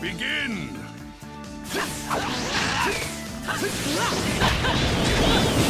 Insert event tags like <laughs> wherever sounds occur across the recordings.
Begin! <laughs>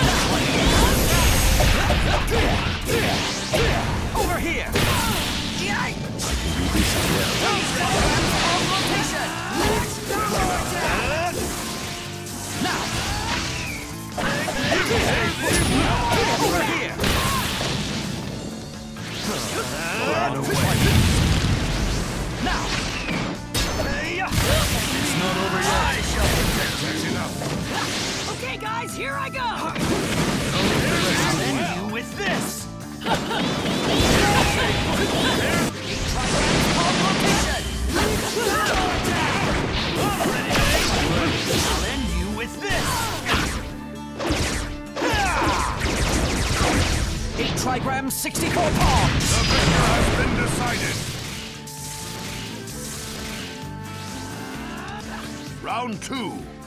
here I go! I'll end you with this! I'll end you with this! Eight trigrams, 64 palms! The victor has been decided. Round two.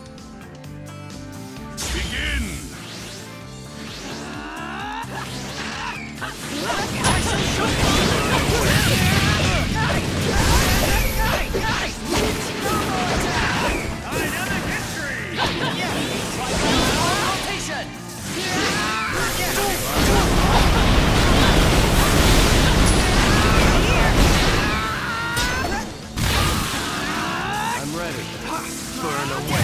Burn away.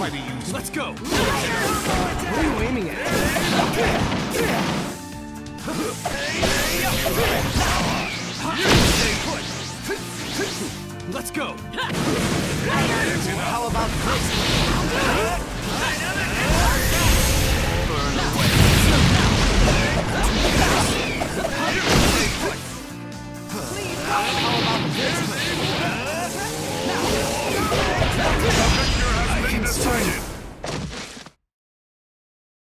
try to use. Let's go. What are you aiming at? Let's go. How about this? How about this? Sighted!